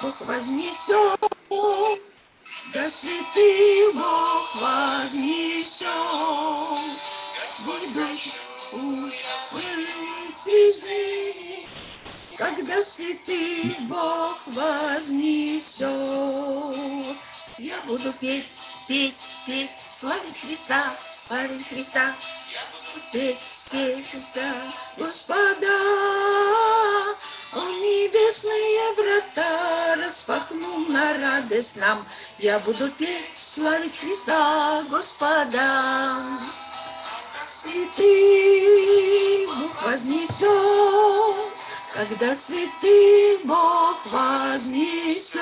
Бог вознесет, да святый Бог вознесет. Господь дождь звезды, когда святый Бог вознесет. Я буду петь, петь, петь, славить Христа, славить Христа. Я буду петь, петь Христа, Господа. Он небесные врата распахнул на радость нам. Я буду петь, славить Христа, Господа. Святый Бог вознесет, когда святый Бог вознесет.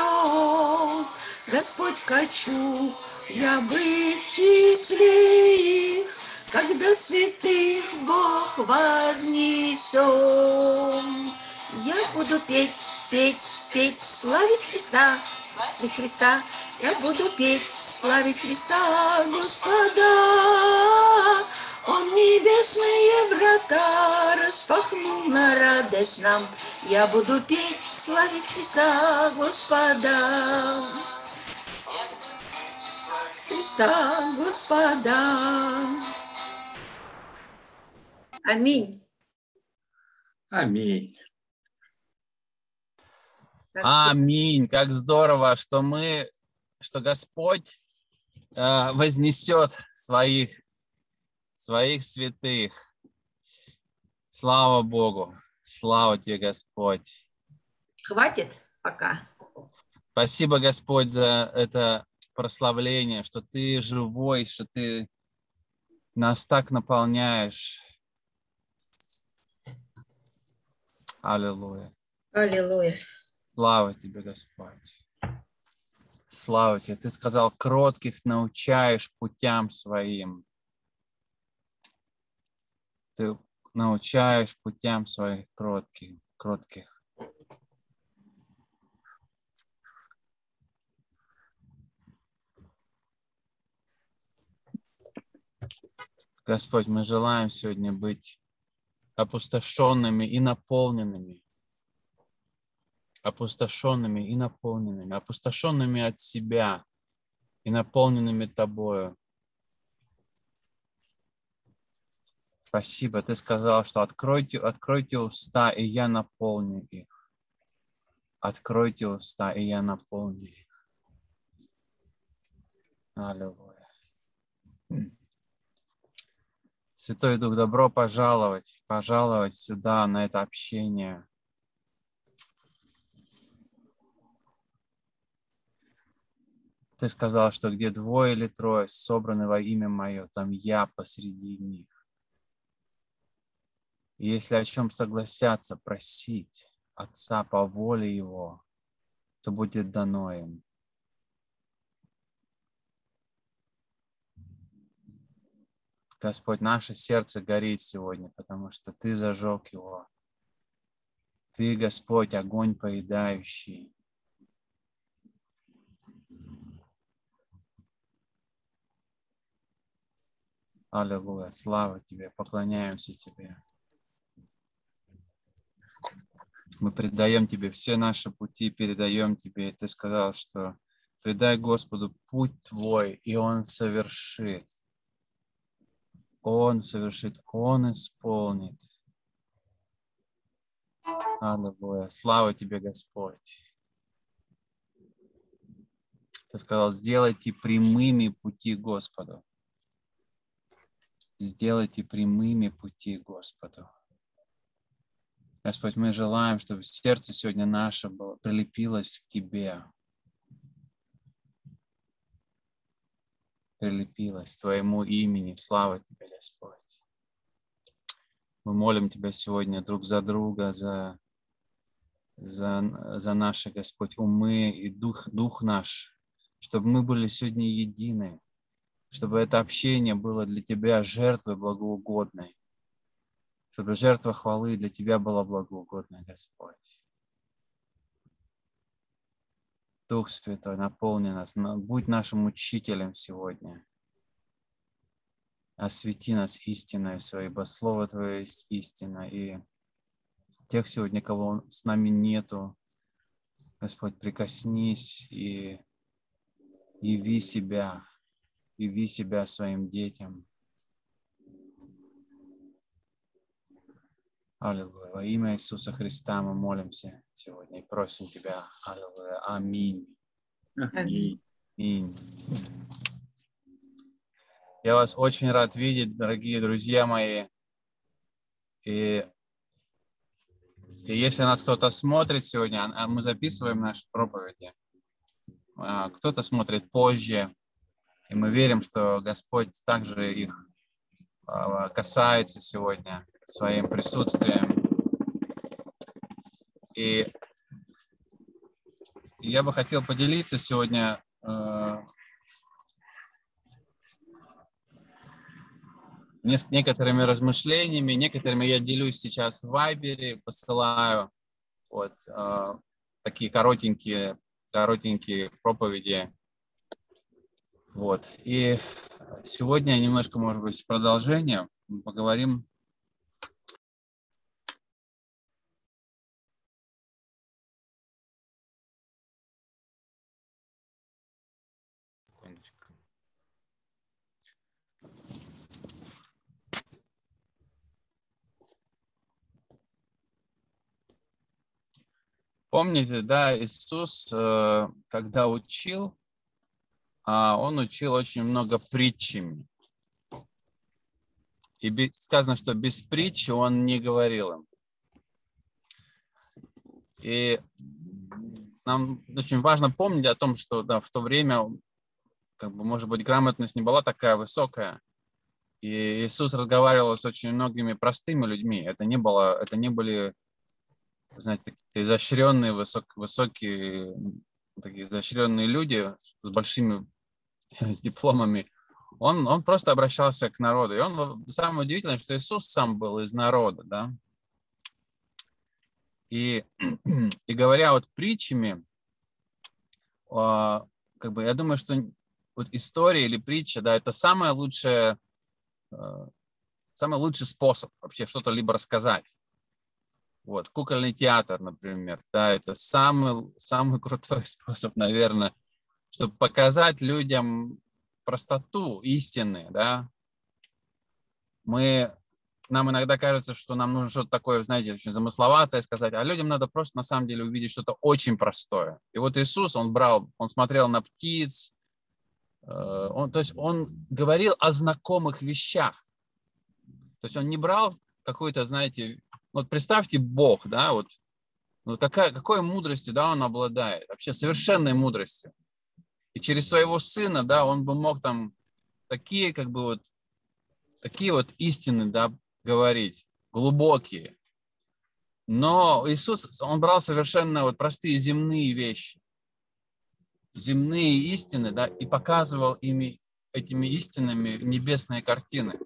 Господь хочу я быть в числе их, когда святых Бог вознесет. Я буду петь, петь, петь, славить Христа, славить Христа. Я буду петь, славить Христа, Господа. Он небесные врата распахнул на радость нам. Я буду петь, славить Христа, Господа. Христа, Господа. Аминь. Аминь. Аминь. Как здорово, что мы, что Господь э, вознесет своих, своих святых. Слава Богу. Слава тебе, Господь. Хватит пока. Спасибо, Господь, за это прославление, что ты живой, что ты нас так наполняешь. Аллилуйя. Аллилуйя. Слава тебе, Господь. Слава тебе. Ты сказал, кротких научаешь путям своим. Ты научаешь путям своих кротких. кротких. Господь, мы желаем сегодня быть опустошенными и наполненными. Опустошенными и наполненными. Опустошенными от себя и наполненными Тобою. Спасибо. Ты сказал, что откройте, откройте уста, и я наполню их. Откройте уста, и я наполню их. Аллилуйя. Святой Дух, добро пожаловать, пожаловать сюда, на это общение. Ты сказал, что где двое или трое собраны во имя Мое, там я посреди них. И если о чем согласятся просить Отца по воле Его, то будет дано им. Господь, наше сердце горит сегодня, потому что Ты зажег его. Ты, Господь, огонь поедающий. Аллилуйя, слава Тебе, поклоняемся Тебе. Мы предаем Тебе все наши пути, передаем Тебе. И Ты сказал, что предай Господу путь Твой, и Он совершит. Он совершит, Он исполнит. Аллилуйя. Слава тебе, Господь. Ты сказал, сделайте прямыми пути Господу. Сделайте прямыми пути Господу. Господь, мы желаем, чтобы сердце сегодня наше было, прилепилось к Тебе. прилепилась Твоему имени. Слава Тебе, Господь. Мы молим Тебя сегодня друг за друга, за, за, за наши, Господь, умы и дух, дух наш, чтобы мы были сегодня едины, чтобы это общение было для Тебя жертвой благоугодной, чтобы жертва хвалы для Тебя была благоугодной, Господь. Дух Святой, наполни нас, будь нашим учителем сегодня. Освети нас истиной все, ибо Слово Твое есть истина. И тех сегодня, кого с нами нету, Господь, прикоснись и яви себя, яви себя своим детям. Аллилуйя. Во имя Иисуса Христа мы молимся сегодня и просим Тебя. Аллилуйя. Аминь. Аминь. Аминь. Я вас очень рад видеть, дорогие друзья мои. И, и если нас кто-то смотрит сегодня, а а мы записываем наши проповеди, а, кто-то смотрит позже, и мы верим, что Господь также их а, касается сегодня своим присутствием. И я бы хотел поделиться сегодня э, некоторыми размышлениями, некоторыми я делюсь сейчас в Вайбере, посылаю вот э, такие коротенькие, коротенькие проповеди. Вот. И сегодня немножко, может быть, продолжение. Мы поговорим. Помните, да, Иисус, э, когда учил, он учил очень много притчами. И сказано, что без притчи он не говорил им. И нам очень важно помнить о том, что да, в то время, как бы, может быть, грамотность не была такая высокая. И Иисус разговаривал с очень многими простыми людьми. Это не было, это не были, знаете, изощренные, высок, высокие, такие изощренные люди с большими с дипломами. Он, он просто обращался к народу. И он, самое удивительное, что Иисус сам был из народа, да. И, и говоря вот притчами, а, как бы я думаю, что вот история или притча, да, это самое лучшее, э, самый лучший способ вообще что-то либо рассказать. Вот, кукольный театр, например, да, это самый, самый крутой способ, наверное, чтобы показать людям простоту истины, да. Мы, нам иногда кажется, что нам нужно что-то такое, знаете, очень замысловатое сказать, а людям надо просто на самом деле увидеть что-то очень простое. И вот Иисус, он брал, он смотрел на птиц, э, он, то есть он говорил о знакомых вещах. То есть он не брал какой-то, знаете, вот представьте Бог, да, вот, вот какая, какой мудростью, да, он обладает, вообще совершенной мудростью. И через своего сына, да, он бы мог там такие, как бы вот, такие вот истины, да, говорить, глубокие. Но Иисус, он брал совершенно вот простые земные вещи, земные истины, да, и показывал ими, этими истинами небесные картины.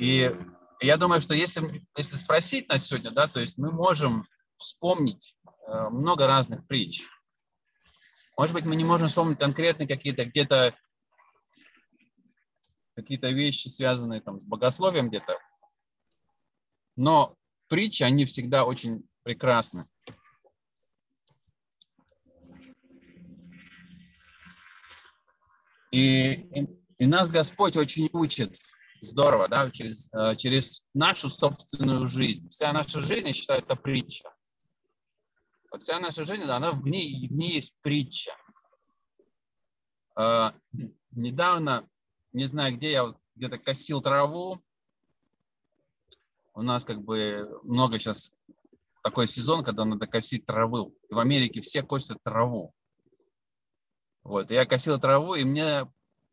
И я думаю, что если, если спросить нас сегодня, да, то есть мы можем вспомнить э, много разных притч. Может быть, мы не можем вспомнить конкретно какие-то где-то какие-то вещи, связанные там с богословием где-то. Но притчи, они всегда очень прекрасны. И, и, нас Господь очень учит здорово, да, через, э, через нашу собственную жизнь. Вся наша жизнь, я считаю, это притча. Вот вся наша жизнь, она в ней, в ней есть притча. Э, недавно, не знаю где, я где-то косил траву. У нас как бы много сейчас такой сезон, когда надо косить траву. В Америке все косят траву. Вот, я косил траву, и мне,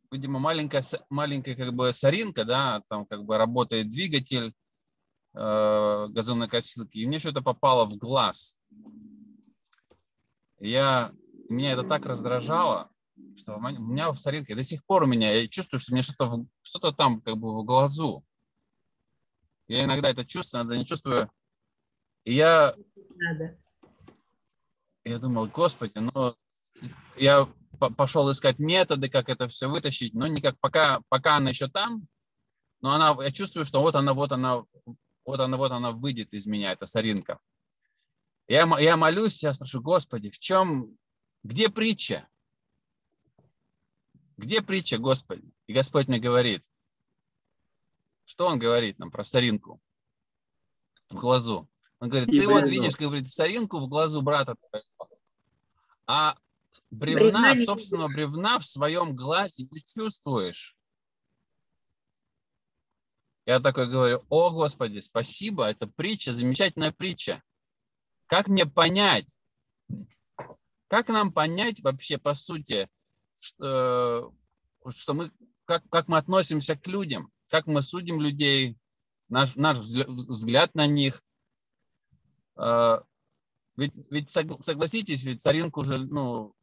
видимо, маленькая, маленькая как бы соринка, да, там как бы работает двигатель э, газонокосилки, и мне что-то попало в глаз. Я, меня это так раздражало, что у меня в соринке до сих пор у меня, я чувствую, что у меня что-то что там как бы в глазу. Я иногда это чувствую, иногда не чувствую. И я, Надо. я думал, господи, ну, я пошел искать методы, как это все вытащить, но никак, пока, пока она еще там, но она, я чувствую, что вот она, вот она, вот она, вот она выйдет из меня, эта соринка. Я, я молюсь, я спрошу, Господи, в чем, где притча? Где притча, Господи? И Господь мне говорит, что Он говорит нам про соринку в глазу? Он говорит, ты вот видишь, говорит, соринку в глазу брата твоего, а Бревна бревна, не собственного бревна в своем глазе не чувствуешь. Я такой говорю, о, Господи, спасибо, это притча, замечательная притча. Как мне понять, как нам понять вообще, по сути, что, что мы, как, как мы относимся к людям, как мы судим людей, наш, наш взгля- взгляд на них. Э, Ведь, ведь согла- согласитесь, ведь царинку уже, ну,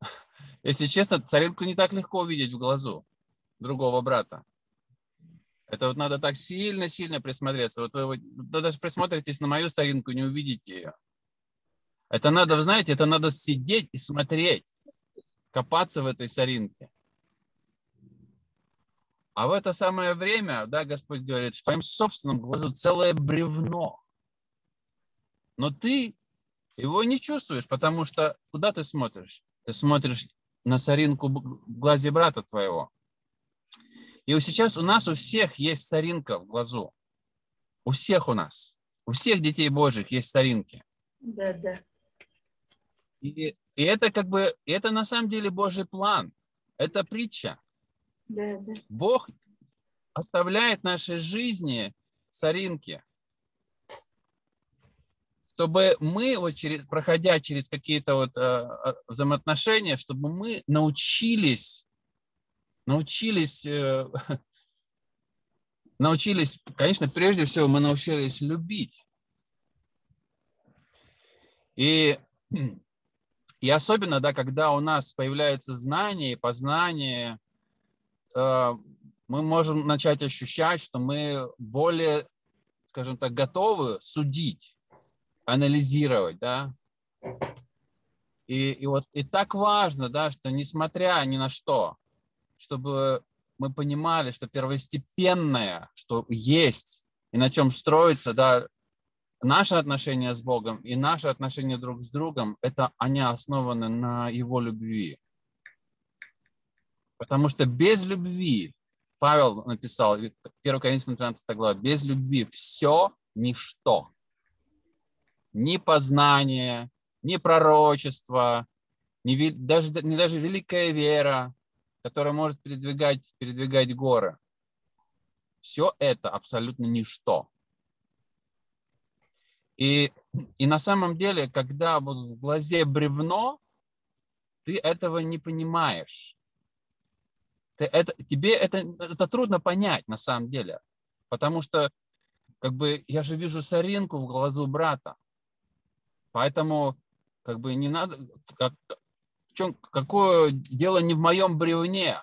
если честно, царинку не так легко увидеть в глазу другого брата. Это вот надо так сильно-сильно присмотреться. Вот вы, да даже присмотритесь на мою старинку, не увидите ее. Это надо, вы знаете, это надо сидеть и смотреть, копаться в этой соринке. А в это самое время, да, Господь говорит, в твоем собственном глазу целое бревно. Но ты его не чувствуешь, потому что куда ты смотришь? Ты смотришь на соринку в глазе брата твоего. И вот сейчас у нас у всех есть соринка в глазу. У всех у нас. У всех детей Божьих есть соринки. Да, да. И, и это как бы, это на самом деле Божий план. Это притча. Да, да. Бог оставляет в нашей жизни соринки, чтобы мы, вот через, проходя через какие-то вот э, э, взаимоотношения, чтобы мы научились, научились, э, научились, конечно, прежде всего мы научились любить. И, и особенно, да, когда у нас появляются знания и познания, э, мы можем начать ощущать, что мы более, скажем так, готовы судить, анализировать, да. И, и вот и так важно, да, что несмотря ни на что, чтобы мы понимали, что первостепенное, что есть и на чем строится, да, наши отношения с Богом и наши отношения друг с другом, это они основаны на Его любви. Потому что без любви, Павел написал, 1 Коринфянам 13 глава, без любви все ничто. Ни познание, ни пророчество, ни, даже, не даже великая вера, которая может передвигать, передвигать горы. Все это абсолютно ничто. И, и на самом деле, когда вот в глазе бревно, ты этого не понимаешь. Ты это, тебе это, это трудно понять на самом деле. Потому что как бы я же вижу соринку в глазу брата. Поэтому как бы не надо, как, чем, какое дело не в моем бревне,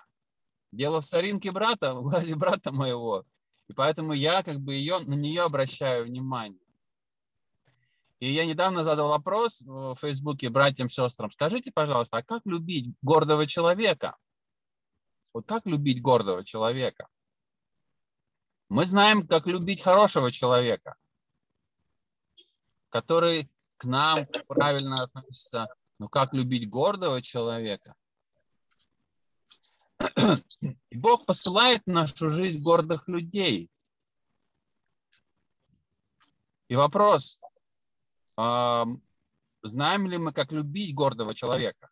дело в соринке брата, в глазе брата моего. И поэтому я как бы ее, на нее обращаю внимание. И я недавно задал вопрос в Фейсбуке братьям, сестрам. Скажите, пожалуйста, а как любить гордого человека? Вот как любить гордого человека? Мы знаем, как любить хорошего человека, который к нам правильно относится. Но как любить гордого человека? И Бог посылает в нашу жизнь гордых людей. И вопрос, знаем ли мы, как любить гордого человека?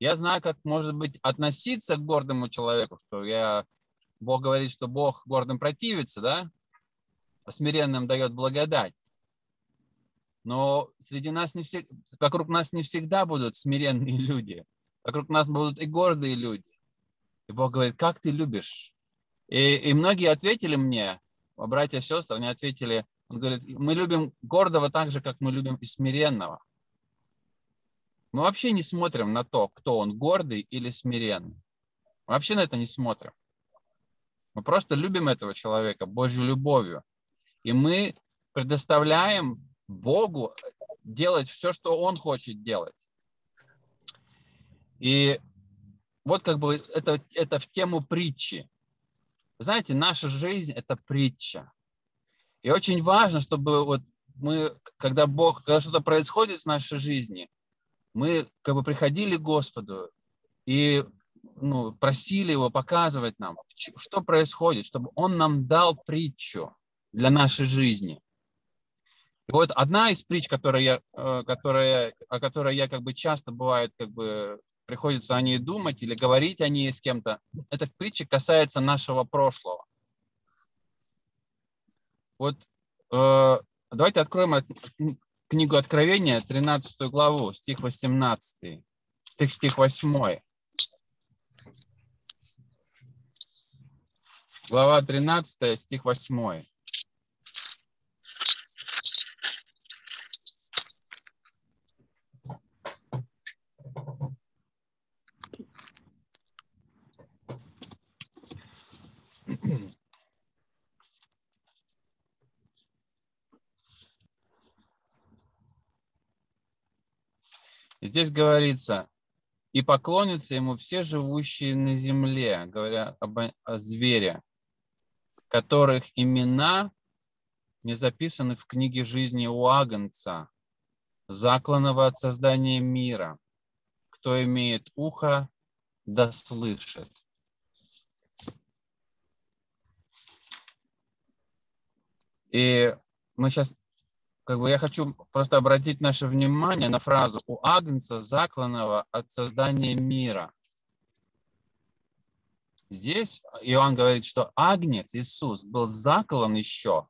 Я знаю, как, может быть, относиться к гордому человеку, что я, Бог говорит, что Бог гордым противится, да? А смиренным дает благодать. Но среди нас не всег... вокруг нас не всегда будут смиренные люди. Вокруг нас будут и гордые люди. И Бог говорит, как ты любишь? И, и многие ответили мне, братья и сестры, они ответили, он говорит, мы любим гордого так же, как мы любим и смиренного. Мы вообще не смотрим на то, кто он, гордый или смиренный. Мы вообще на это не смотрим. Мы просто любим этого человека Божью любовью. И мы предоставляем Богу делать все, что Он хочет делать. И вот как бы это, это в тему притчи. Знаете, наша жизнь – это притча. И очень важно, чтобы вот мы, когда Бог, когда что-то происходит в нашей жизни, мы как бы приходили к Господу и ну, просили Его показывать нам, что происходит, чтобы Он нам дал притчу для нашей жизни. И вот одна из притч, которая э, которая, о которой я как бы часто бывает, как бы приходится о ней думать или говорить о ней с кем-то, эта притча касается нашего прошлого. Вот э, давайте откроем книгу Откровения, 13 главу, стих 18, стих, стих 8. Глава 13, стих 8. Здесь говорится, и поклонятся ему все живущие на земле, говоря об, о звере, которых имена не записаны в книге жизни у Агнца, закланного от создания мира. Кто имеет ухо, да слышит. И мы сейчас, как бы я хочу просто обратить наше внимание на фразу «у Агнца, закланного от создания мира». Здесь Иоанн говорит, что Агнец, Иисус, был заклан еще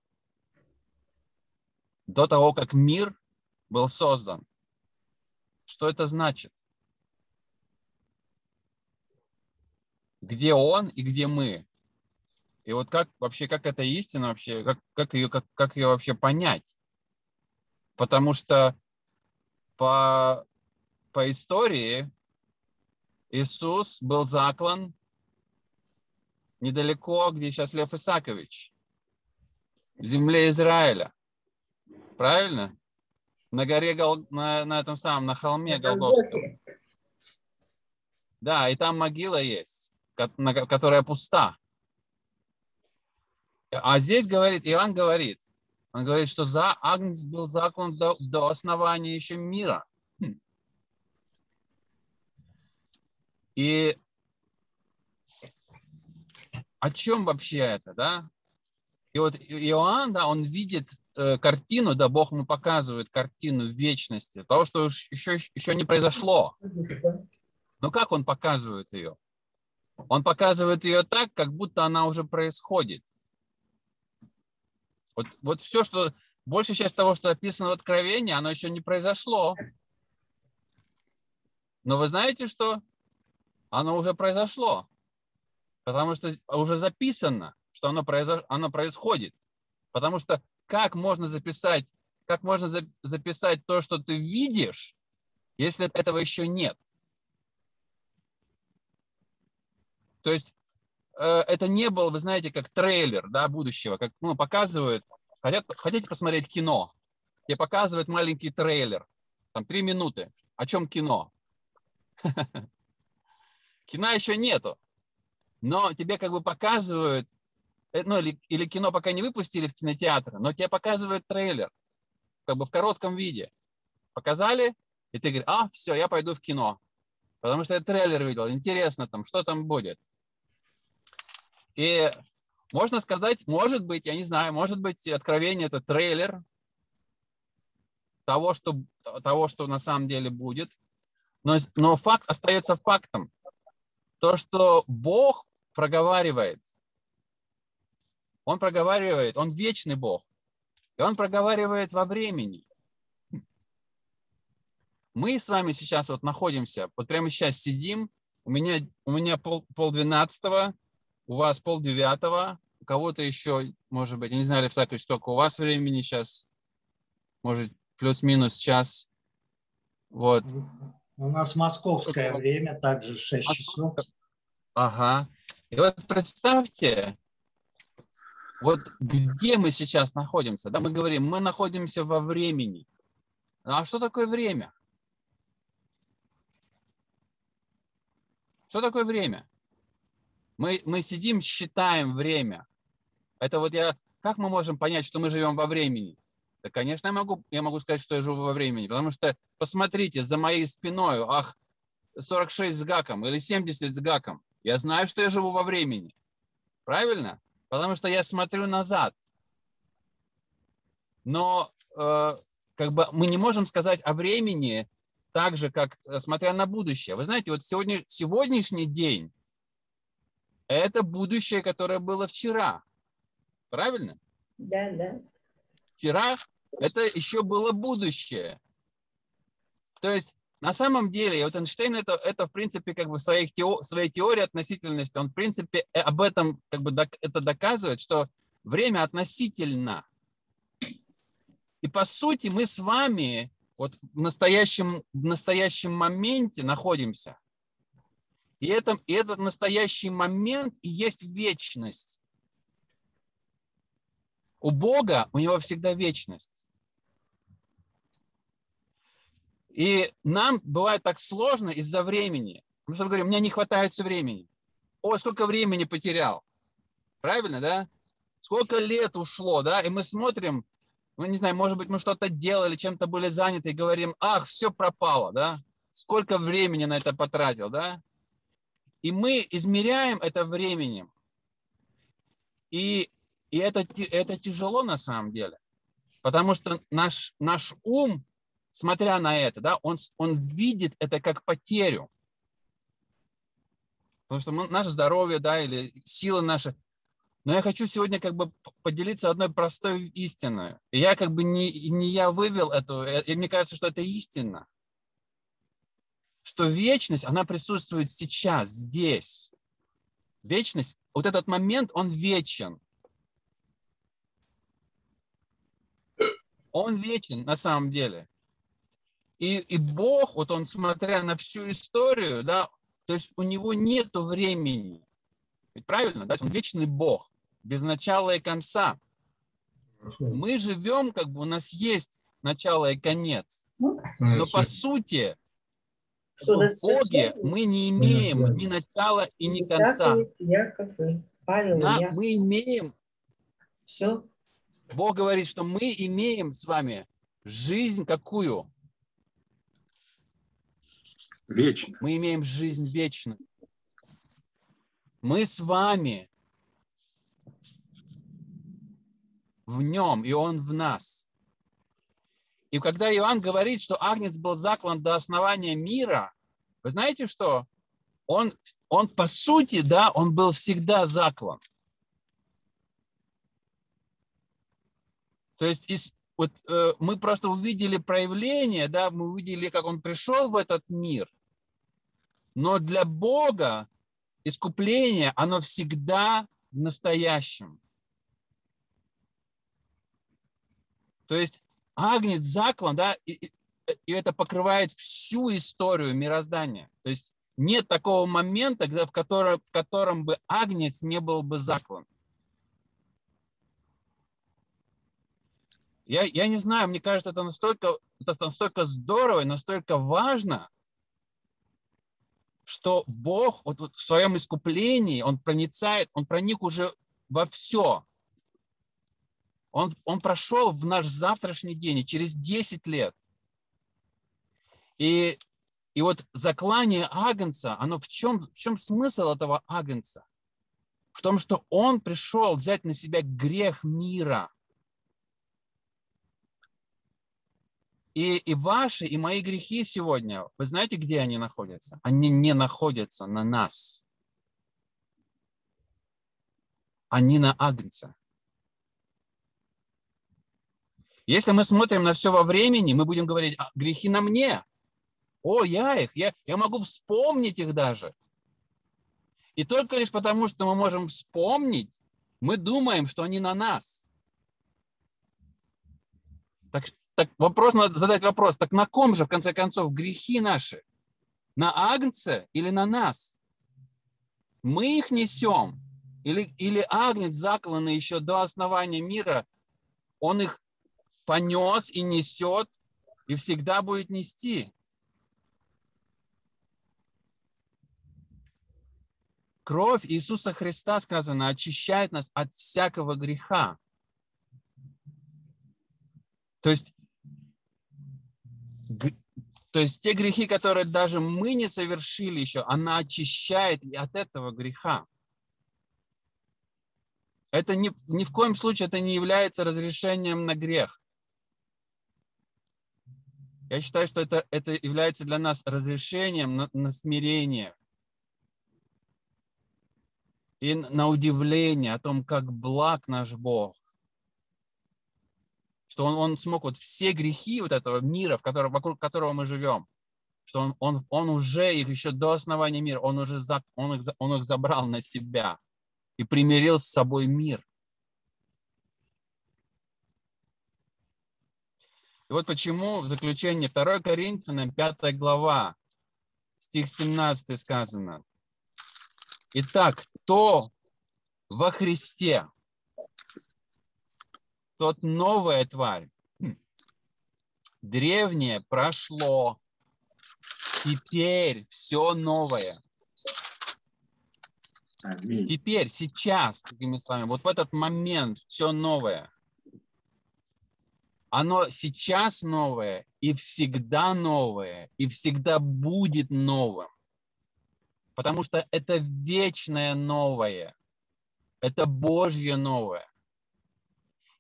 до того, как мир был создан. Что это значит? Где Он и где мы? И вот как вообще, как эта истина вообще, как, как, ее, как, как ее вообще понять? Потому что по, по истории Иисус был заклан недалеко, где сейчас Лев Исакович, в земле Израиля. Правильно? На горе, Гол... на, на этом самом, на холме Голгофском. Да, и там могила есть, которая пуста. А здесь говорит, Иоанн говорит, он говорит, что за Агнец был закон до, до основания еще мира. И о чем вообще это, да? И вот Иоанн, да, он видит э, картину, да, Бог ему показывает картину вечности, того, что еще, еще не произошло. Но как он показывает ее? Он показывает ее так, как будто она уже происходит. Вот, вот все, что, большая часть того, что описано в Откровении, оно еще не произошло. Но вы знаете, что оно уже произошло. Потому что уже записано, что оно, произош... оно происходит. Потому что как можно записать, как можно за... записать то, что ты видишь, если этого еще нет? То есть это не был, вы знаете, как трейлер да, будущего, как ну, показывают, хотят, хотите посмотреть кино, тебе показывают маленький трейлер, там три минуты. О чем кино? Кино еще нету но тебе как бы показывают, э, ну или, или кино пока не выпустили в кинотеатр, но тебе показывают трейлер, как бы в коротком виде. Показали, и ты говоришь, а, все, я пойду в кино. Потому что я трейлер видел, интересно там, что там будет. И можно сказать, может быть, я не знаю, может быть, откровение это трейлер того, что, того, что на самом деле будет. Но, но факт остается фактом. То, что Бог проговаривает. Он проговаривает, он вечный Бог. И он проговаривает во времени. Мы с вами сейчас вот находимся, вот прямо сейчас сидим, у меня, у меня пол, пол двенадцатого, у вас пол девятого, у кого-то еще, может быть, я не знаю, ли всякое сколько у вас времени сейчас, может, плюс-минус час. Вот. У нас московское время, также 6 часов. Ага. И вот представьте, вот где мы сейчас находимся. Да, мы говорим, мы находимся во времени. А что такое время? Что такое время? Мы, мы сидим, считаем время. Это вот я... Как мы можем понять, что мы живем во времени? Да, конечно, я могу, я могу сказать, что я живу во времени, потому что, посмотрите, за моей спиной, ах, 46 с гаком или 70 с гаком. Я знаю, что я живу во времени. Правильно? Потому что я смотрю назад. Но э, как бы мы не можем сказать о времени так же, как э, смотря на будущее. Вы знаете, вот сегодня, сегодняшний день – это будущее, которое было вчера. Правильно? Да, да. Вчера это еще было будущее. То есть на самом деле, вот Эйнштейн это, это в принципе как бы своей, тео, своей теории относительности, он в принципе э, об этом как бы это доказывает, что время относительно. И по сути мы с вами вот в настоящем, в настоящем моменте находимся. И, это, и этот настоящий момент и есть вечность. У Бога, у него всегда вечность. И нам бывает так сложно из-за времени. Потому что мы говорим, мне не хватает все времени. О, сколько времени потерял. Правильно, да? Сколько лет ушло, да? И мы смотрим, ну, не знаю, может быть, мы что-то делали, чем-то были заняты и говорим, ах, все пропало, да? Сколько времени на это потратил, да? И мы измеряем это временем. И, и это, это тяжело на самом деле. Потому что наш, наш ум смотря на это, да, он, он видит это как потерю. Потому что мы, наше здоровье, да, или сила наша. Но я хочу сегодня как бы поделиться одной простой истиной. Я как бы не, не я вывел эту, и мне кажется, что это истина. Что вечность, она присутствует сейчас, здесь. Вечность, вот этот момент, он вечен. Он вечен на самом деле. И, и Бог, вот он, смотря на всю историю, да, то есть у него нет времени. Ведь правильно, да? Он вечный Бог, без начала и конца. Мы живем, как бы у нас есть начало и конец. Но по сути, Что в Боге мы не имеем ни начала и ни конца. Яков и Павел, На- я. мы имеем, Все. Бог говорит, что мы имеем с вами жизнь какую? Вечно. Мы имеем жизнь вечную. Мы с вами в нем, и он в нас. И когда Иоанн говорит, что Агнец был заклан до основания мира, вы знаете что? Он, он по сути, да, он был всегда заклан. То есть из, вот, э, мы просто увидели проявление, да, мы увидели, как он пришел в этот мир. Но для Бога искупление, оно всегда в настоящем. То есть агнец заклан, да, и, и- это покрывает всю историю мироздания. То есть нет такого момента, в котором, в котором бы агнец не был бы заклан. Я, я не знаю, мне кажется, это настолько, это настолько здорово и настолько важно, что Бог вот, вот в своем искуплении, Он проницает, Он проник уже во все. Он, он прошел в наш завтрашний день и через 10 лет. И, и вот заклание Агнца, оно в чем, в чем смысл этого Агнца? В том, что он пришел взять на себя грех мира. И, и ваши, и мои грехи сегодня, вы знаете, где они находятся? Они не находятся на нас. Они на Агнца. Если мы смотрим на все во времени, мы будем говорить, «А, грехи на мне. О, я их, я, я могу вспомнить их даже. И только лишь потому, что мы можем вспомнить, мы думаем, что они на нас. Так, так вопрос надо задать вопрос, так на ком же, в конце концов, грехи наши? На Агнце или на нас? Мы их несем? Или, или Агнец, закланный еще до основания мира, он их понес и несет, и всегда будет нести? Кровь Иисуса Христа, сказано, очищает нас от всякого греха. То есть, то есть те грехи, которые даже мы не совершили еще, она очищает и от этого греха. Это ни, ни в коем случае это не является разрешением на грех. Я считаю, что это, это является для нас разрешением на, на смирение и на удивление о том, как благ наш Бог, что он, он смог вот все грехи вот этого мира, в котором, вокруг которого мы живем, что он, он, он уже их еще до основания мира, он уже за, он, их, он их забрал на себя и примирил с собой мир. И вот почему в заключение 2 Коринфянам 5 глава, стих 17 сказано. Итак, кто во Христе, тот новая тварь. Хм. Древнее прошло, теперь все новое. Аминь. Теперь, сейчас, другими словами, вот в этот момент все новое. Оно сейчас новое и всегда новое, и всегда будет новым. Потому что это вечное новое. Это Божье новое.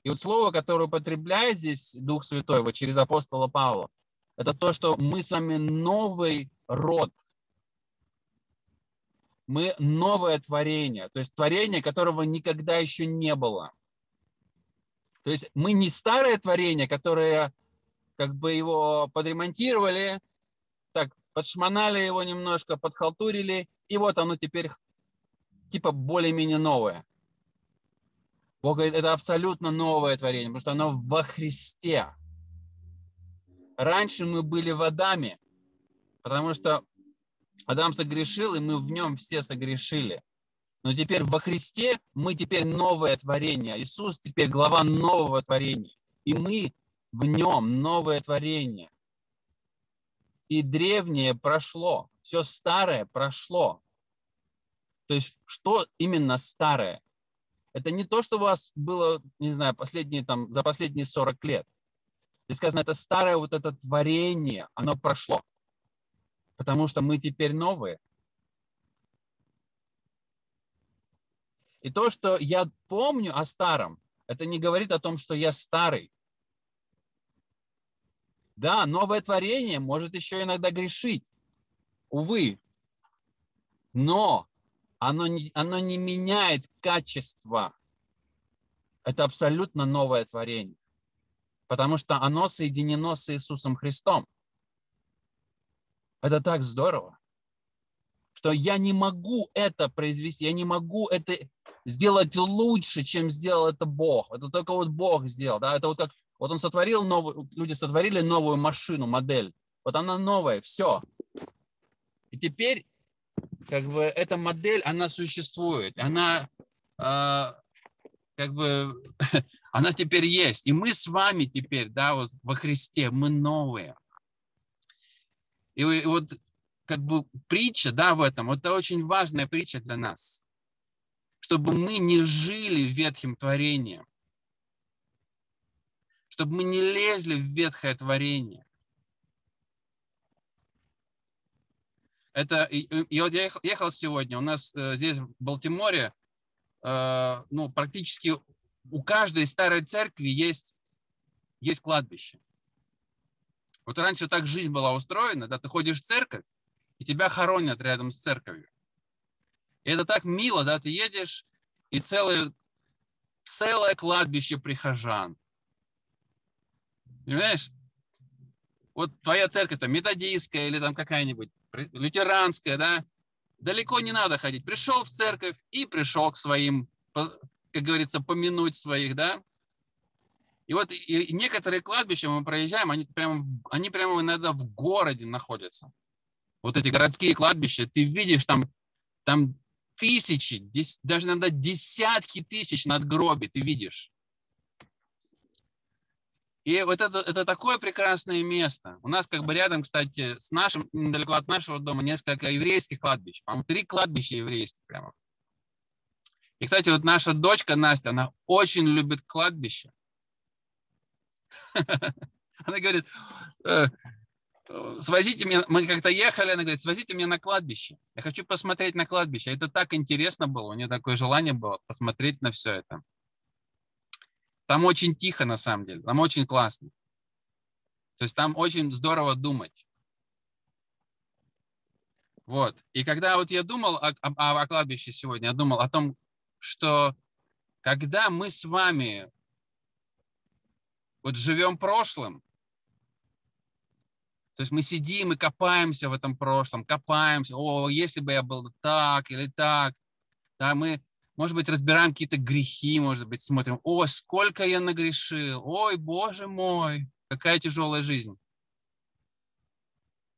И вот слово, которое употребляет здесь Дух Святой вот через апостола Павла, это то, что мы с вами новый род. Мы новое творение, то есть творение, которого никогда еще не было. То есть мы не старое творение, которое как бы его подремонтировали, так, подшмонали его немножко, подхалтурили, и вот оно теперь типа более-менее новое. Бог говорит, это абсолютно новое творение, потому что оно во Христе. Раньше мы были в Адаме, потому что Адам согрешил, и мы в нем все согрешили. Но теперь во Христе мы теперь новое творение. Иисус теперь глава нового творения. И мы в нем новое творение. И древнее прошло. Все старое прошло. То есть что именно старое? Это не то, что у вас было, не знаю, последние, там, за последние 40 лет. И сказано, это старое вот это творение, оно прошло. Потому что мы теперь новые. И то, что я помню о старом, это не говорит о том, что я старый. Да, новое творение может еще иногда грешить. Увы. Но оно не, оно не меняет качество. Это абсолютно новое творение. Потому что оно соединено с Иисусом Христом. Это так здорово, что я не могу это произвести, я не могу это сделать лучше, чем сделал это Бог. Это только вот Бог сделал. Да? Это вот как вот он сотворил новую, люди сотворили новую машину, модель. Вот она новая, все. И теперь как бы эта модель, она существует, она э, как бы она теперь есть. И мы с вами теперь, да, вот во Христе, мы новые. И, и вот как бы притча, да, в этом, это очень важная притча для нас, чтобы мы не жили ветхим творением, чтобы мы не лезли в ветхое творение. Это, и, и вот я ехал, ехал сегодня, у нас э, здесь в Балтиморе, э, ну, практически у каждой старой церкви есть, есть кладбище. Вот раньше так жизнь была устроена, да, ты ходишь в церковь, и тебя хоронят рядом с церковью. И это так мило, да, ты едешь, и целое, целое кладбище прихожан. Понимаешь? Вот твоя церковь там методистская или там какая-нибудь лютеранская, да, далеко не надо ходить. Пришел в церковь и пришел к своим, как говорится, помянуть своих, да. И вот и некоторые кладбища мы проезжаем, они прямо, они прямо иногда в городе находятся. Вот эти городские кладбища, ты видишь там, там тысячи, дес, даже иногда десятки тысяч надгробий ты видишь. И вот это, это такое прекрасное место. У нас как бы рядом, кстати, с нашим, недалеко от нашего дома, несколько еврейских кладбищ. По-моему, три кладбища еврейских прямо. И, кстати, вот наша дочка Настя, она очень любит кладбище. Она говорит, «Э, свозите меня, мы как-то ехали, она говорит, свозите меня на кладбище. Я хочу посмотреть на кладбище. Это так интересно было, у нее такое желание было посмотреть на все это. Там очень тихо на самом деле, там очень классно. То есть там очень здорово думать. Вот. И когда вот я думал о, о, о кладбище сегодня, я думал о том, что когда мы с вами вот живем прошлым, то есть мы сидим и копаемся в этом прошлом, копаемся, о, если бы я был так или так, да, мы, может быть, разбираем какие-то грехи, может быть, смотрим, о, сколько я нагрешил, ой, боже мой, какая тяжелая жизнь.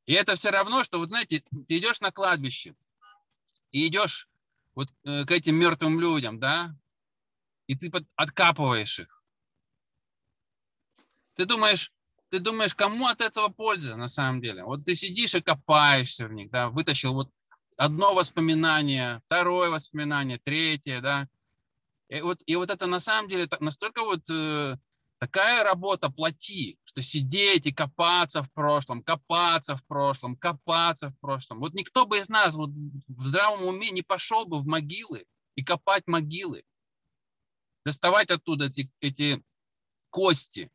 И это все равно, что, вот знаете, ты идешь на кладбище и идешь вот э, к этим мертвым людям, да, и ты откапываешь их. Ты думаешь, ты думаешь, кому от этого польза на самом деле? Вот ты сидишь и копаешься в них, да, вытащил вот одно воспоминание, второе воспоминание, третье, да. И вот, и вот это на самом деле настолько вот э, такая работа плоти, что сидеть и копаться в прошлом, копаться в прошлом, копаться в прошлом. Вот никто бы из нас вот в здравом уме не пошел бы в могилы и копать могилы, доставать оттуда эти, эти кости,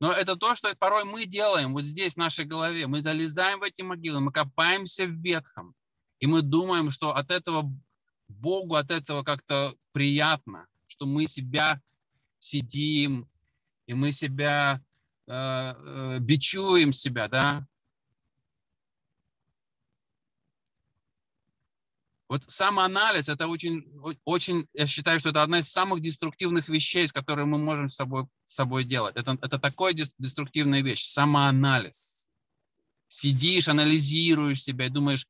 но это то, что порой мы делаем вот здесь, в нашей голове. Мы залезаем в эти могилы, мы копаемся в ветхом. И мы думаем, что от этого Богу, от этого как-то приятно, что мы себя сидим, и мы себя э, э, бичуем себя, да, Вот самоанализ – это очень, очень, я считаю, что это одна из самых деструктивных вещей, с которыми мы можем с собой, с собой делать. Это, это такая деструктивная вещь – самоанализ. Сидишь, анализируешь себя и думаешь,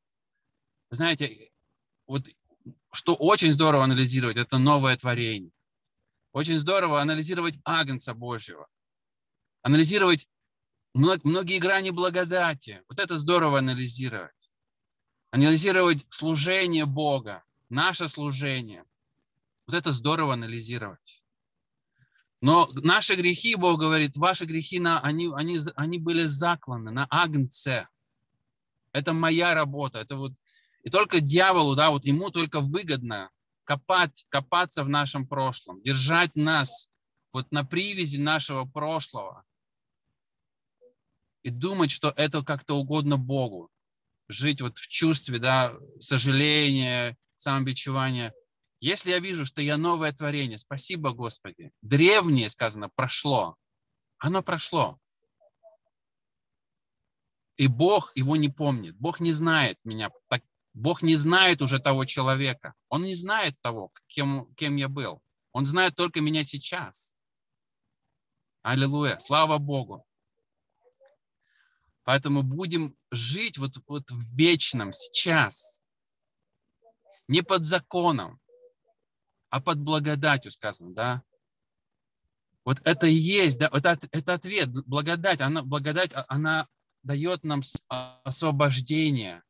знаете, вот что очень здорово анализировать – это новое творение. Очень здорово анализировать Агнца Божьего. Анализировать многие грани благодати. Вот это здорово анализировать анализировать служение Бога, наше служение. Вот это здорово анализировать. Но наши грехи, Бог говорит, ваши грехи, на, они, они, они были закланы на агнце. Это моя работа. Это вот, и только дьяволу, да, вот ему только выгодно копать, копаться в нашем прошлом, держать нас вот на привязи нашего прошлого и думать, что это как-то угодно Богу жить вот в чувстве, да, сожаления, самобичевания. Если я вижу, что я новое творение, спасибо, Господи. Древнее, сказано, прошло. Оно прошло. И Бог его не помнит. Бог не знает меня. Бог не знает уже того человека. Он не знает того, кем, кем я был. Он знает только меня сейчас. Аллилуйя. Слава Богу. Поэтому будем жить вот, вот в вечном сейчас. Не под законом, а под благодатью сказано, да? Вот это и есть, да, это, это ответ, благодать, она, благодать, а, она дает нам освобождение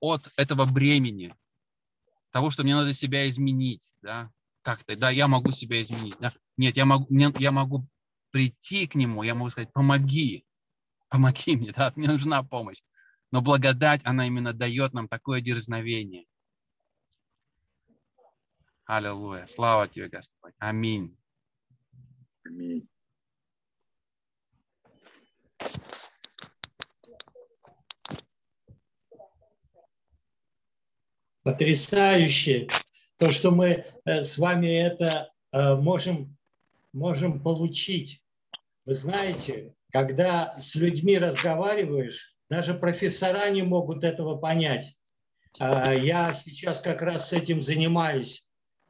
от этого бремени, того, что мне надо себя изменить, да, как-то, да, я могу себя изменить, да, нет, я могу, я могу прийти к нему, я могу сказать, помоги, помоги мне, да, мне нужна помощь. Но благодать, она именно дает нам такое дерзновение. Аллилуйя. Слава тебе, Господь. Аминь. Аминь. Потрясающе то, что мы э, с вами это э, можем, можем получить. Вы знаете, когда с людьми разговариваешь, даже профессора не могут этого понять. А, я сейчас как раз с этим занимаюсь.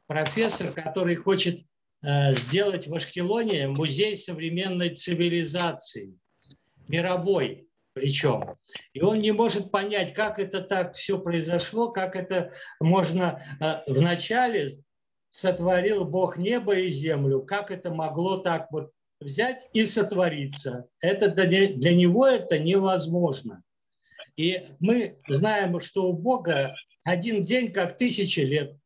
Профессор, который хочет э, сделать в Ашкелоне музей современной цивилизации, мировой причем. И он не может понять, как это так все произошло, как это можно э, вначале сотворил Бог небо и землю, как это могло так вот взять и сотвориться. Это для него это невозможно. И мы знаем, что у Бога один день как тысячи лет.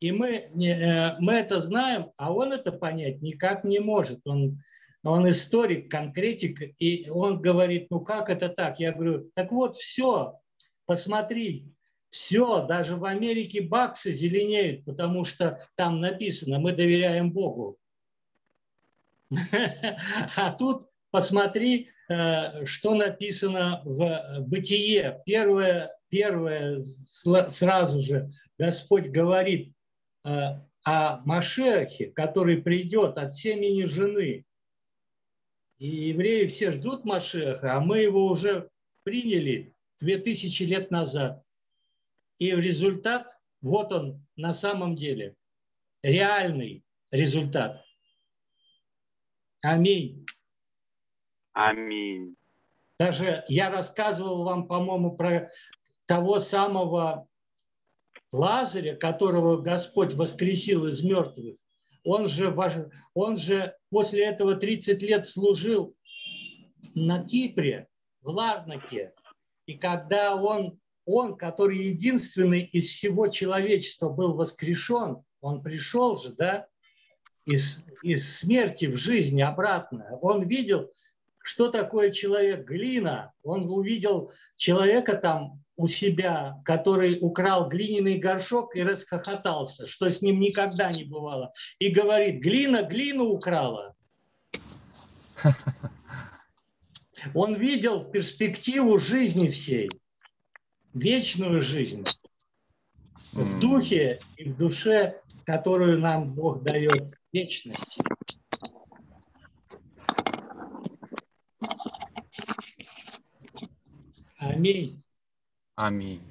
И мы, э, мы это знаем, а он это понять никак не может. Он, он историк, конкретик, и он говорит, ну как это так? Я говорю, так вот, все, посмотри, все, даже в Америке баксы зеленеют, потому что там написано, мы доверяем Богу. А тут посмотри, э, что написано в Бытие. Первое, первое сразу же Господь говорит э, о Машехе, который придет от семени жены. И евреи все ждут Машеха, а мы его уже приняли 2000 лет назад. И результат, вот он на самом деле, реальный результат. Аминь. Аминь. Даже я рассказывал вам, по-моему, про того самого Лазаря, которого Господь воскресил из мертвых. Он же, он же после этого 30 лет служил на Кипре, в Ларнаке. И когда он он, который единственный из всего человечества был воскрешен, он пришел же, да, из, из смерти в жизнь обратно. Он видел, что такое человек глина. Он увидел человека там у себя, который украл глиняный горшок и расхохотался, что с ним никогда не бывало. И говорит, глина глину украла. Он видел перспективу жизни всей вечную жизнь в духе и в душе, которую нам Бог дает вечности. Аминь. Аминь.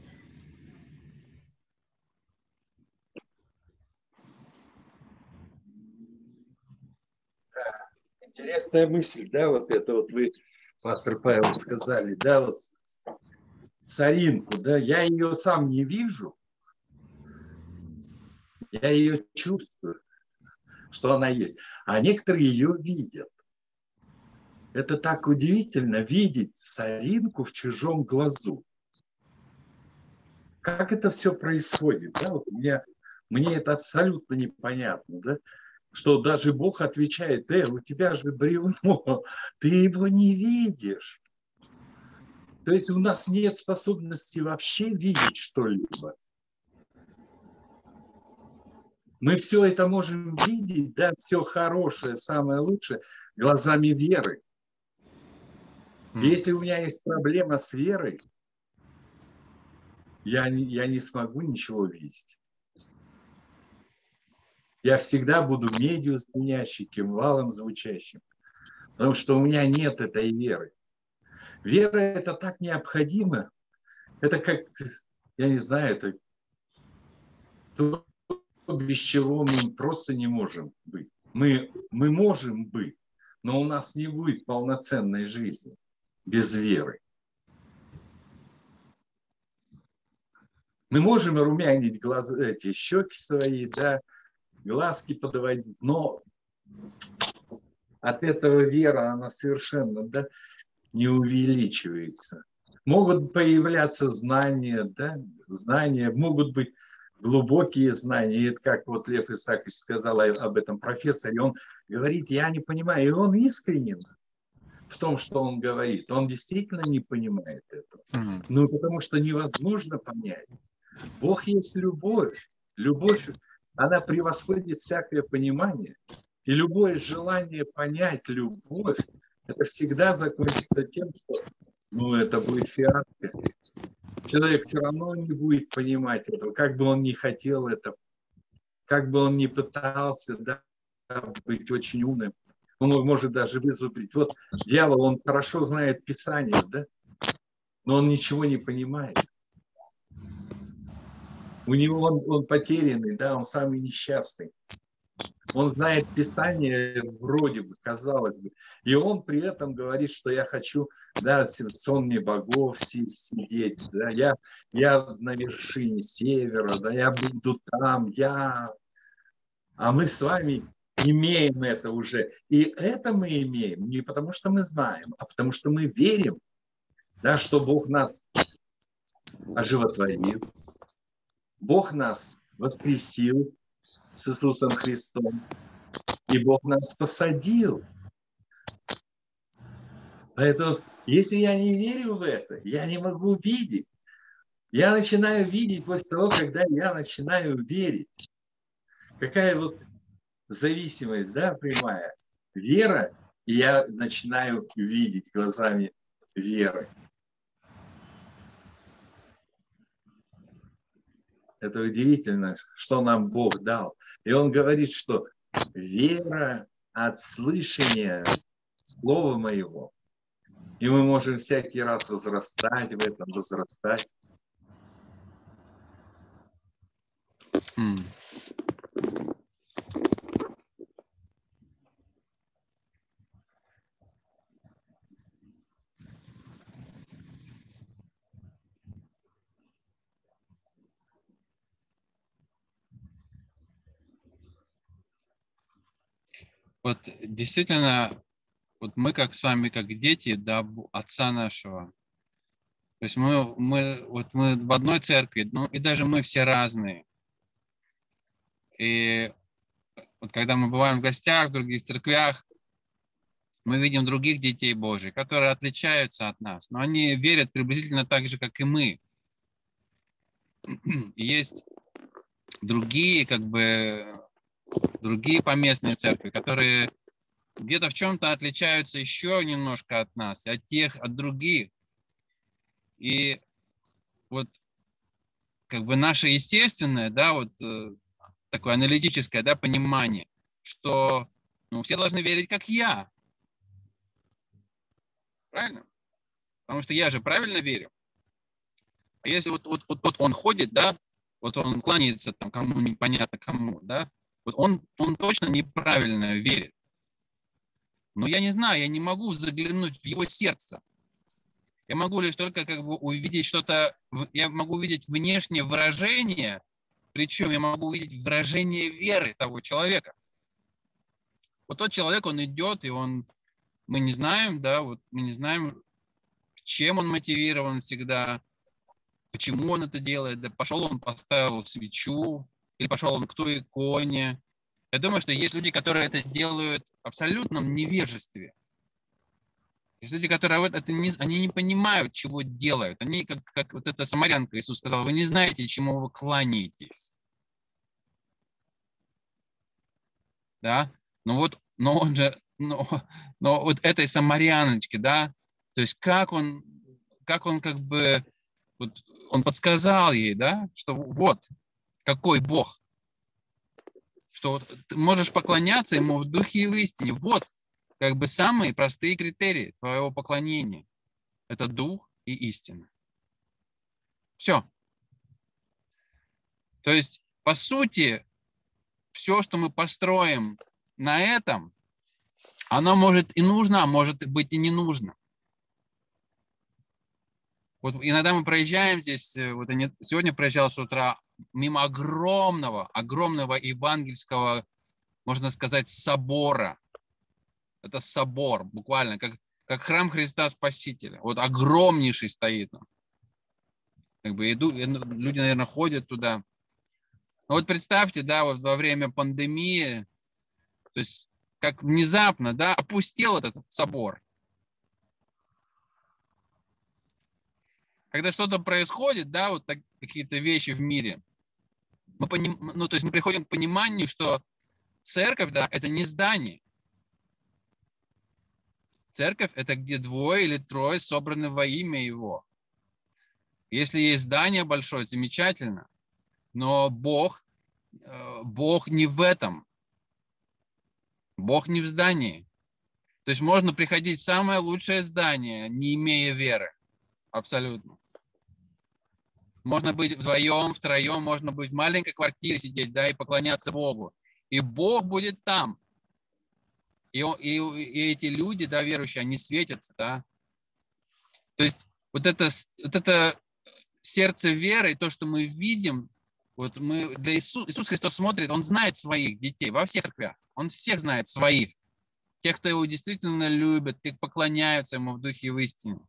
Интересная мысль, да, вот это вот вы, пастор Павел, сказали, да, вот соринку, да, я ее сам не вижу, я ее чувствую, что она есть. А некоторые ее видят. Это так удивительно видеть соринку в чужом глазу. Как это все происходит? Да? Вот мне, мне это абсолютно непонятно. Да? Что даже Бог отвечает, э, у тебя же бревно, ты его не видишь. То есть у нас нет способности вообще видеть что-либо. Мы все это можем видеть, да, все хорошее, самое лучшее, глазами веры. Если у меня есть проблема с верой, я, я не смогу ничего видеть. Я всегда буду медью звенящим, кимвалом звучащим, потому что у меня нет этой веры. Вера – это так необходимо. Это как, я не знаю, это то, без чего мы просто не можем быть. Мы, мы можем быть, но у нас не будет полноценной жизни без веры. Мы можем румянить глаза, эти щеки свои, да, глазки подводить, но от этого вера, она совершенно, да, не увеличивается. Могут появляться знания, да, знания, могут быть глубокие знания. И это как вот Лев Исаакович сказал об этом профессоре, он говорит, я не понимаю, и он искренен в том, что он говорит. Он действительно не понимает этого. Mm-hmm. Ну, потому что невозможно понять. Бог есть любовь. Любовь, она превосходит всякое понимание. И любое желание понять любовь, это всегда закончится тем, что ну, это будет фиаско. Человек все равно не будет понимать этого, как бы он ни хотел это, как бы он ни пытался да, быть очень умным. Он может даже вызубрить. Вот дьявол, он хорошо знает Писание, да? но он ничего не понимает. У него он, он потерянный, да, он самый несчастный. Он знает Писание вроде бы, казалось бы. И он при этом говорит, что я хочу, да, в сонме богов сидеть, да, я, я на вершине севера, да, я буду там, я... А мы с вами имеем это уже. И это мы имеем не потому, что мы знаем, а потому, что мы верим, да, что Бог нас оживотворил, Бог нас воскресил с Иисусом Христом, и Бог нас посадил. Поэтому, если я не верю в это, я не могу видеть. Я начинаю видеть после того, когда я начинаю верить. Какая вот зависимость, да, прямая. Вера, и я начинаю видеть глазами веры. Это удивительно, что нам Бог дал. И Он говорит, что вера от слышания слова моего. И мы можем всякий раз возрастать в этом, возрастать. М. Вот действительно, вот мы как с вами, как дети да, Отца нашего. То есть мы, мы, вот мы в одной церкви, ну и даже мы все разные. И вот когда мы бываем в гостях в других церквях, мы видим других детей Божьих, которые отличаются от нас, но они верят приблизительно так же, как и мы. Есть другие, как бы, другие поместные церкви, которые где-то в чем-то отличаются еще немножко от нас, от тех, от других. И вот как бы наше естественное, да, вот э, такое аналитическое, да, понимание, что ну, все должны верить, как я. Правильно? Потому что я же правильно верю. А если вот, вот, вот, вот он ходит, да, вот он кланяется там кому непонятно кому, да, вот он, он точно неправильно верит. Но я не знаю, я не могу заглянуть в его сердце. Я могу лишь только как бы увидеть что-то, я могу увидеть внешнее выражение, причем я могу увидеть выражение веры того человека. Вот тот человек, он идет, и он, мы не знаем, да, вот мы не знаем, чем он мотивирован всегда, почему он это делает. Да пошел он, поставил свечу, или пошел он к той иконе. Я думаю, что есть люди, которые это делают в абсолютном невежестве. Есть люди, которые вот это не, они не понимают, чего делают. Они, как, как вот эта самарянка, Иисус сказал, вы не знаете, чему вы кланяетесь. Да? Но вот, но он же, но, но вот этой самаряночке, да, то есть как он, как он как бы, вот он подсказал ей, да, что вот какой Бог, что ты можешь поклоняться ему в духе и в истине. Вот как бы самые простые критерии твоего поклонения. Это дух и истина. Все. То есть, по сути, все, что мы построим на этом, оно может и нужно, а может быть и не нужно. Вот иногда мы проезжаем здесь, э, вот сегодня проезжал с утра мимо огромного, огромного евангельского, можно сказать, собора. Это собор, буквально, как, как храм Христа Спасителя. Вот огромнейший стоит. Как бы иду, ну, люди, наверное, ходят туда. Ну вот представьте, да, вот во время пандемии, то есть как внезапно, да, опустел этот собор. Когда что-то происходит, да, вот так- какие-то вещи в мире, мы поним, ну, то есть мы приходим к пониманию, что церковь, да, это не здание. Церковь – это где двое или трое собраны во имя Его. Если есть здание большое, замечательно, но Бог, э, Бог не в этом. Бог не в здании. То есть можно приходить в самое лучшее здание, не имея веры. Абсолютно. Можно быть вдвоем, втроем, можно быть в маленькой квартире сидеть, да, и поклоняться Богу. И Бог будет там. И, и, и эти люди, да, верующие, они светятся, да. То есть вот это, вот это сердце веры, то, что мы видим, вот мы для Иисуса, Иисус Христос смотрит, Он знает своих детей во всех церквях. Он всех знает своих. Тех, кто Его действительно любит, тех поклоняются Ему в духе и в истине.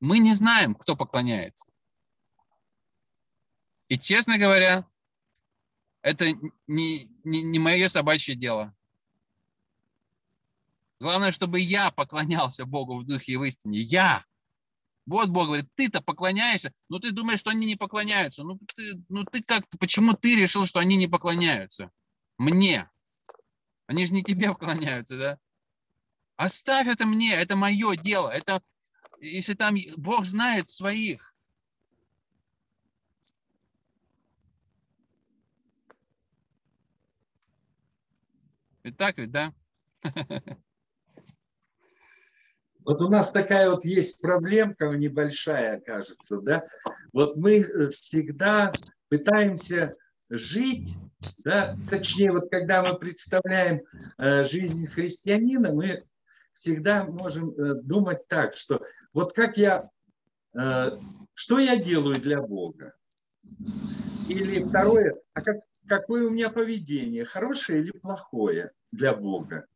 Мы не знаем, кто поклоняется. И, честно говоря, это не, не, не мое собачье дело. Главное, чтобы я поклонялся Богу в духе и в истине. Я. Вот Бог говорит, ты-то поклоняешься, но ты думаешь, что они не поклоняются. Ну ты, ну ты как, почему ты решил, что они не поклоняются? Мне. Они же не тебе поклоняются, да? Оставь это мне, это мое дело. Это, если там Бог знает своих. Ведь так ведь, да? Вот у нас такая вот есть проблемка небольшая, кажется, да. Вот мы э, всегда пытаемся жить, да, точнее, вот когда мы представляем э, жизнь христианина, мы всегда можем э, думать так, что вот как я, что я делаю для Бога? Или второе, а как, какое у меня поведение, хорошее или плохое для Бога?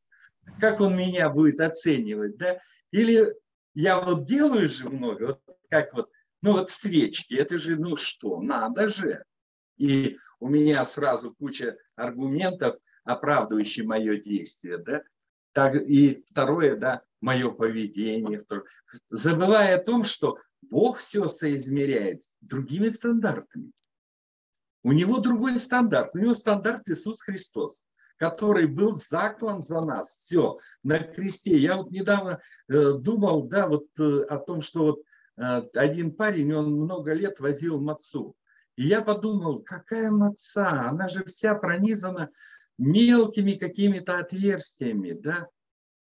Как он меня будет оценивать, да? Или я вот делаю же много, вот как вот, ну вот свечки, это же, ну что, надо же. И у меня сразу куча аргументов, оправдывающих мое действие, да. Так, и второе, да, мое поведение. Забывая о том, что Бог все соизмеряет другими стандартами. У него другой стандарт. У него стандарт Иисус Христос который был заклан за нас. Все, на кресте. Я вот недавно э, думал, да, вот э, о том, что вот э, один парень, он много лет возил мацу. И я подумал, какая маца? Она же вся пронизана мелкими какими-то отверстиями, да?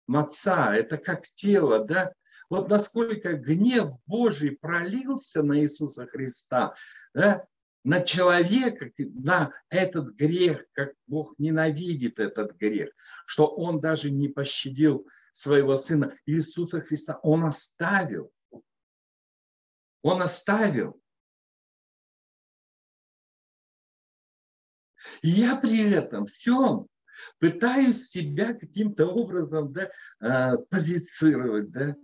Маца, это как тело, да? Вот насколько гнев Божий пролился на Иисуса Христа, да? На человека, на этот грех, как Бог ненавидит этот грех, что Он даже не пощадил своего Сына Иисуса Христа. Он оставил. Он оставил. И я при этом все пытаюсь себя каким-то образом да, э, позицировать, да,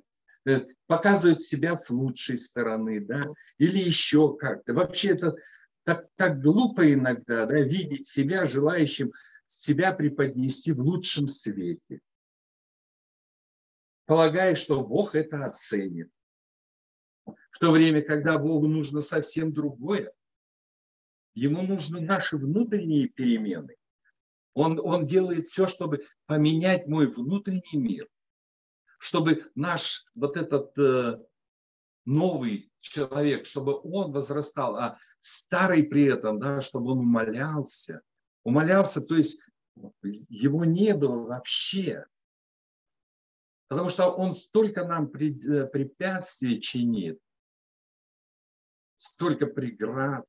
э, показывать себя с лучшей стороны, да, или еще как-то. Вообще это так, так глупо иногда да, видеть себя желающим себя преподнести в лучшем свете, полагая, что Бог это оценит. В то время, когда Богу нужно совсем другое, Ему нужны наши внутренние перемены. Он, он делает все, чтобы поменять мой внутренний мир, чтобы наш вот этот э, новый человек, чтобы он возрастал, а старый при этом, да, чтобы он умолялся. Умолялся, то есть его не было вообще. Потому что он столько нам э, препятствий чинит, столько преград.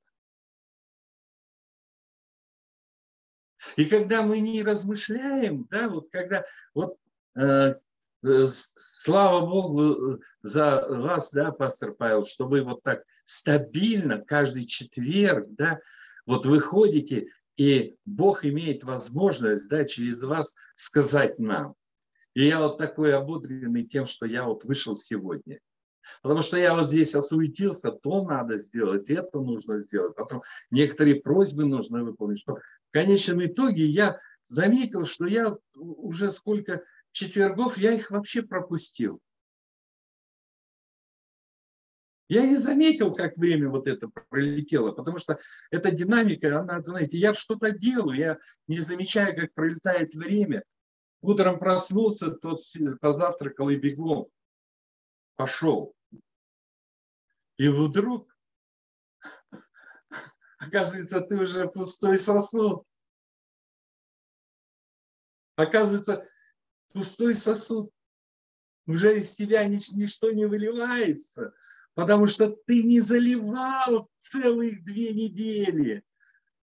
И когда мы не размышляем, да, вот когда вот э, слава Богу э, за вас, да, пастор Павел, что вы вот так стабильно каждый четверг, да, вот выходите, и Бог имеет возможность, да, через вас сказать нам. И я вот такой ободренный тем, что я вот вышел сегодня. Потому что я вот здесь осуетился, то надо сделать, это нужно сделать, потом некоторые просьбы нужно выполнить. Что в конечном итоге я заметил, что я уже сколько четвергов я их вообще пропустил. Я не заметил, как время вот это пролетело, потому что эта динамика, она, знаете, я что-то делаю, я не замечаю, как пролетает время. Утром проснулся, тот позавтракал и бегом пошел. И вдруг, оказывается, ты уже пустой сосуд. Оказывается, пустой сосуд. Уже из тебя нич- ничто не выливается, потому что ты не заливал целых две недели.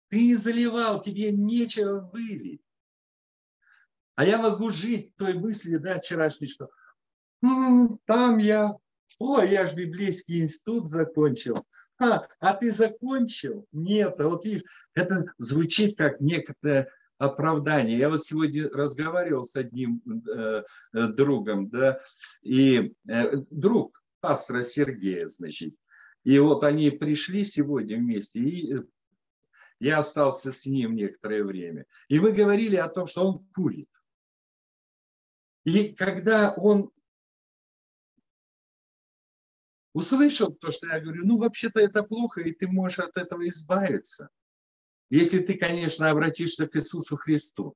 Ты не заливал, тебе нечего вылить. А я могу жить той мысли, да, вчерашней, что м-м, там я, о, я же библейский институт закончил. А, а ты закончил? Нет, а вот видишь, это звучит как некоторое оправдание. Я вот сегодня разговаривал с одним э, э, другом, да, и э, друг пастора Сергея, значит, и вот они пришли сегодня вместе, и Я остался с ним некоторое время. И мы говорили о том, что он курит. И когда он услышал то, что я говорю, ну, вообще-то это плохо, и ты можешь от этого избавиться. Если ты, конечно, обратишься к Иисусу Христу.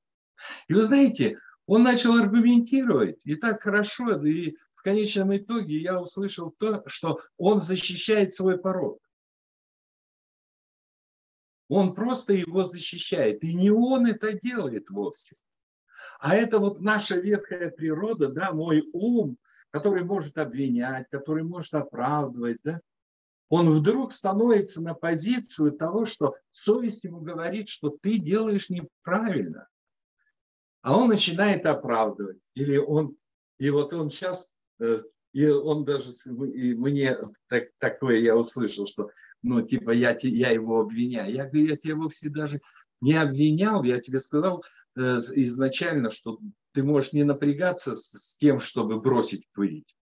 И вы знаете, он начал аргументировать, и так хорошо, и в конечном итоге я услышал то, что он защищает свой порог. Он просто его защищает. И не он это делает вовсе. А это вот наша ветхая природа, да, мой ум, который может обвинять, который может оправдывать, да, он вдруг становится на позицию того, что совесть ему говорит, что ты делаешь неправильно. А он начинает оправдывать. Или он, и вот он сейчас, э, и он даже, и мне так, такое я услышал, что, ну, типа, я, я его обвиняю. Я говорю, я тебя вовсе даже не обвинял, я тебе сказал э, изначально, что ты можешь не напрягаться с, тем, чтобы бросить курить.